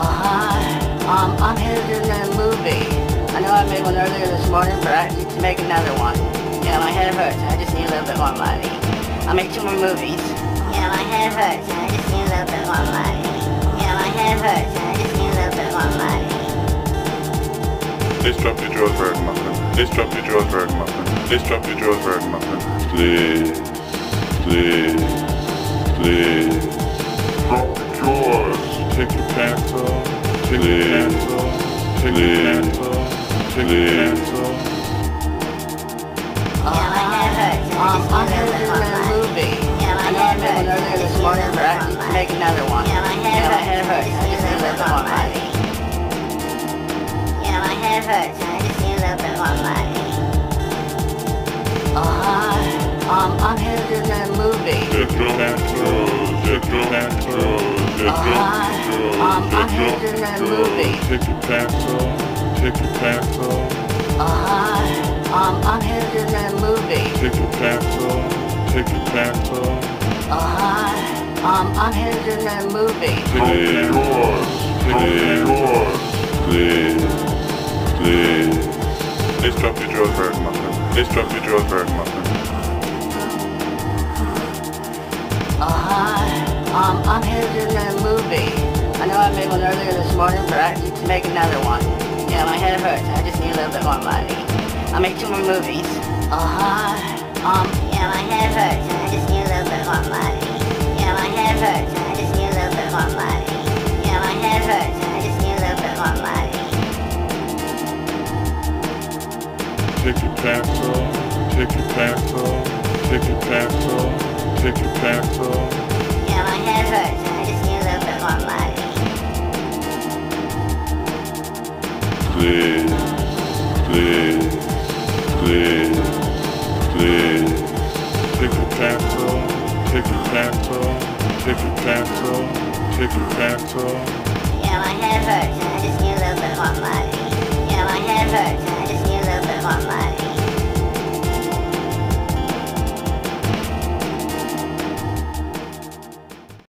Uh-huh. Um, that movie. I know I made one earlier this morning, but I need to make another one. Yeah, my head hurts. I just need a little bit more money. I'll make two more movies. Yeah, my head hurts. I just need a Let's drop your drawers, bird muffin. Let's drop your drawers, bird muffin. Let's drop your drawers, bird muffin. Please, please, please. Drop your drawers. Take your pants off. Take your pants off. Take your pants off. Take your pants off. Oh, yeah, my head hurts. Um, I'm headed to hurts. I just need a little bit more money. Oh, hi. Um, I'm headed to do the movie. Oh, hi. Um, I'm headed to the movie. Take your pants off. Take your pants off. Oh, hi. Um, I'm headed to movie. Off. Take your the. Let's drop your drawers, bird muffin. Let's drop your drawers, bird muffin. Oh, hi. Um, I'm headed to the movie. I know I made one earlier this morning, but I need to make another one. Yeah, my head hurts. I just need a little bit more money. I'll make two more movies. Oh, hi. Um, Take your pants off. Take your pants off. Take your pants off. Take your pants off. Yeah, my head hurts. I just need a little bit more money. Please, please, please, please. Take your pants off. Take your pants off. Take your pants off. Take your pants off. Yeah, my head hurts.